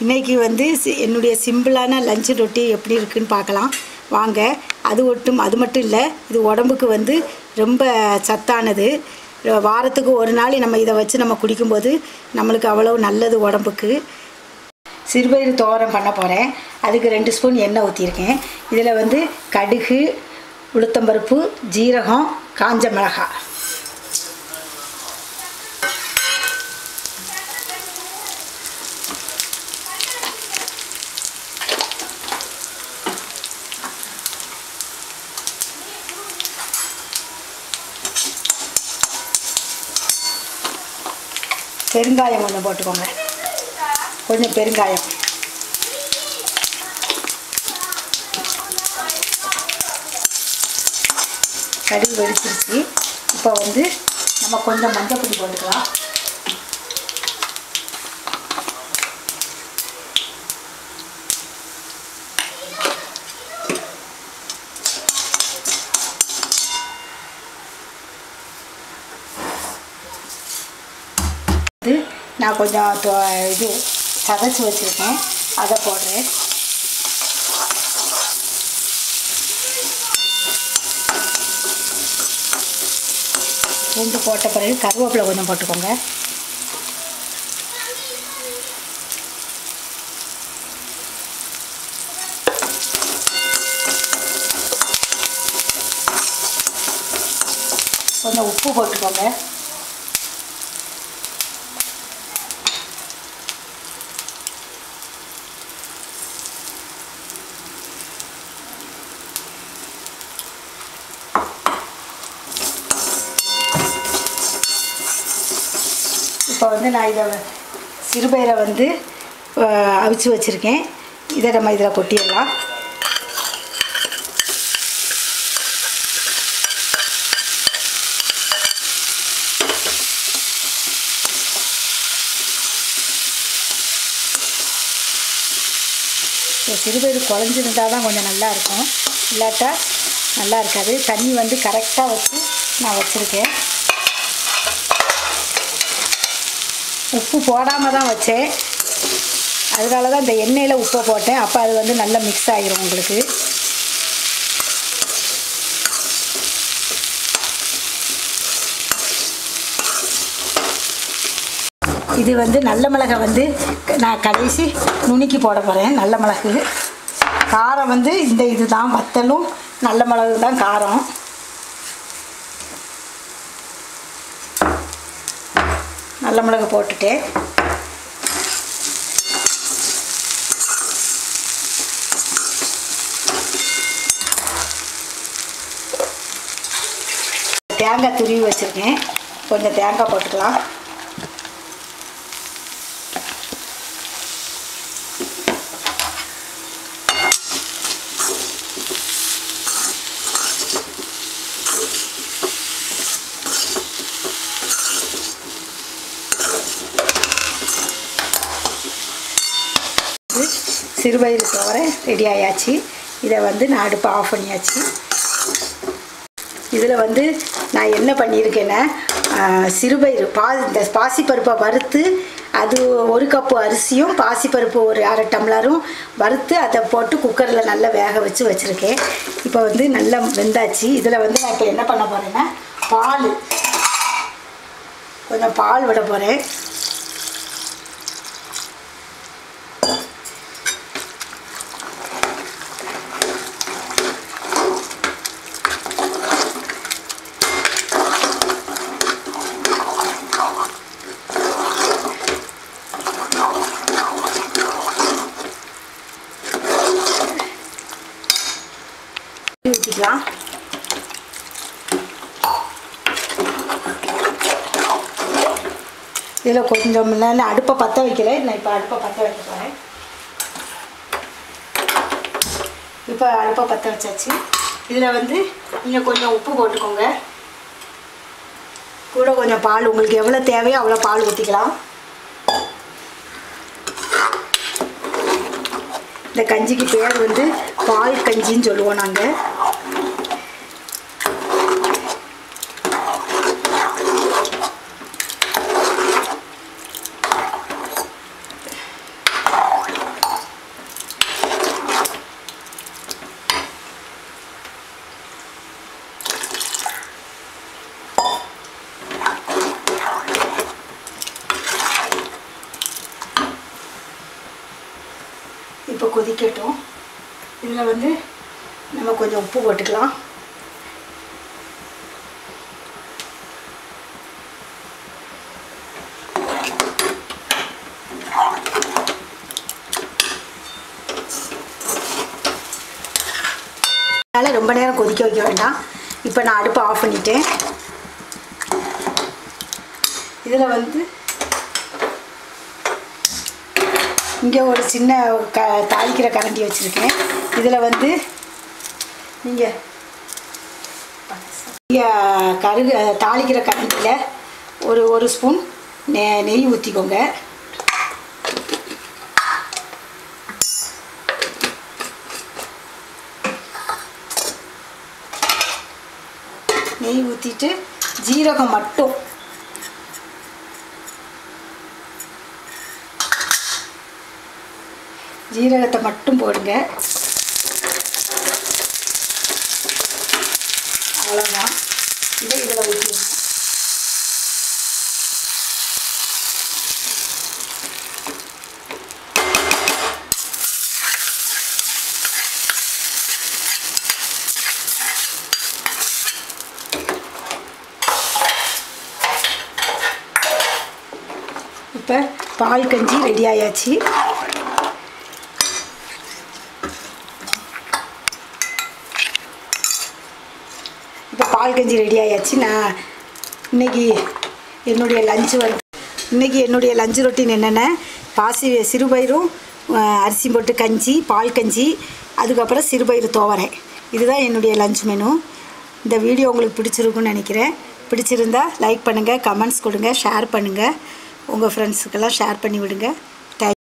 இன்றைக்கி வந்து சி- என்னுடைய சிம்பிளான லஞ்சு ரொட்டி எப்படி இருக்குன்னு பார்க்கலாம். வாங்க அது ஒட்டும் அது மட்டும் இல்லை இது உடம்புக்கு வந்து ரொம்ப சத்தானது. வாரத்துக்கு ஒரு நாள் நம்ம இதை வச்சு நம்ம குடிக்கும்போது நம்மளுக்கு அவ்வளவு நல்லது உடம்புக்கு. சிறுபயிறு தோரம் பண்ண போகிறேன் அதுக்கு ரெண்டு ஸ்பூன் எண்ணெய் ஊற்றிருக்கேன் இதில் வந்து கடுகு உளுத்தம்பருப்பு ஜீரகம் காஞ்ச மிளகாய். பெருங்காயம் கொஞ்சம் போட்டுக்கோங்க. கொஞ்சம் பெருங்காயம். கடுகு வெடிச்சிருச்சு. இப்போ வந்து நம்ம கொஞ்சம் மஞ்சள் பொடி போட்டுக்கலாம் இது நான் கொஞ்சம் இது சதைச்சி வச்சுருக்கேன். அதை போடுறேன். பூண்டு போட்ட பிறகு கருவேப்பிலை கொஞ்சம் போட்டுக்கோங்க. கொஞ்சம் உப்பு போட்டுக்கோங்க. இப்போ வந்து நான் இதை சிறுபயிரை வந்து அவிச்சு வச்சுருக்கேன். இதை நம்ம இதில் கொட்டிடலாம். இப்போ சிறுபயிறு குழஞ்சிருந்தா தான் கொஞ்சம் நல்லா இருக்கும். இல்லாட்டா நல்லா இருக்காது. தண்ணி வந்து கரெக்டாக வச்சு நான் வச்சுருக்கேன். உப்பு போடாமல் தான் வச்சேன். அதனால தான் இந்த எண்ணெயில் உப்பை போட்டேன். அப்போ அது வந்து நல்லா மிக்ஸ் ஆகிரும் உங்களுக்கு. இது வந்து நல்ல மிளகை வந்து நான் கடைசி நுணுக்கி போட போகிறேன் நல்ல மிளகு. காரம் வந்து இந்த இது தான் வத்தலும் நல்ல மிளகு தான் காரம். நல்ல மிளகு போட்டுட்டு. தேங்காய் துருவி வச்சுருக்கேன். கொஞ்சம் தேங்காய் போட்டுக்கலாம் இது சிறுபயிறு சோறை ரெடி ஆயாச்சு. இதை வந்து நான் அடுப்பை ஆஃப் பண்ணியாச்சு. இதில் வந்து நான் என்ன பண்ணியிருக்கேன்னா சிறுபயிறு பா இந்த பாசிப்பருப்பை வறுத்து அது ஒரு கப்பு அரிசியும் பாசிப்பருப்பு ஒரு அரை டம்ளரும் வறுத்து அதை போட்டு குக்கரில் நல்லா வேக வச்சு வச்சுருக்கேன். இப்போ வந்து நல்லா வெந்தாச்சு. இதில் வந்து நான் இப்போ என்ன பண்ண போகிறேன்னா பால் கொஞ்சம் பால் விட போகிறேன் வச்சுக்கலாம். இதில் கொஞ்சம் நான் அடுப்பை பற்ற வைக்கல. நான் இப்போ அடுப்பை பற்ற வைக்க போகிறேன். இப்போ அடுப்பை பற்ற வச்சாச்சு. இதில் வந்து நீங்கள் கொஞ்சம் உப்பு போட்டுக்கோங்க. கூட கொஞ்சம் பால். உங்களுக்கு எவ்வளோ தேவையோ அவ்வளோ பால் ஊற்றிக்கலாம். இந்த கஞ்சிக்கு பேர் வந்து பால் கஞ்சின்னு சொல்லுவோம் நாங்கள். இப்போ கொதிக்கட்டும். இதில் வந்து நம்ம கொஞ்சம் உப்பு போட்டுக்கலாம். அதனால் ரொம்ப நேரம் கொதிக்க வைக்க வேண்டாம். இப்போ நான் அடுப்பை ஆஃப் பண்ணிட்டேன். இதில் வந்து இங்கே ஒரு சின்ன க தாளிக்கிற கரண்டி வச்சுருக்கேன். இதில் வந்து நீங்கள் இங்கே கருகு தாளிக்கிற கரண்டியில் ஒரு ஒரு ஸ்பூன் நெ நெய் ஊற்றிக்கோங்க நெய் ஊற்றிட்டு ஜீரகம் மட்டும் ஜீரகத்தை மட்டும் போடுங்க. அவ்வளோதான் இதை இதில் ஊற்றிடுங்க இப்போ பால் கஞ்சி ரெடி ஆயாச்சு. பால் கஞ்சி ரெடி ஆயாச்சு. நான் இன்னைக்கு என்னுடைய லஞ்சு வந்து இன்னைக்கு என்னுடைய லஞ்சு ரொட்டீன் என்னென்ன பாசி சிறுபயிரும் அரிசி போட்டு கஞ்சி பால் கஞ்சி அதுக்கப்புறம் சிறுபயிறு துவரை. இதுதான் என்னுடைய லஞ்ச் மெனு இந்த வீடியோ உங்களுக்கு பிடிச்சிருக்குன்னு நினைக்கிறேன். பிடிச்சிருந்தா லைக் பண்ணுங்கள் கமெண்ட்ஸ் கொடுங்க ஷேர் பண்ணுங்கள் உங்கள் ஃப்ரெண்ட்ஸுக்கெல்லாம் ஷேர் பண்ணி விடுங்க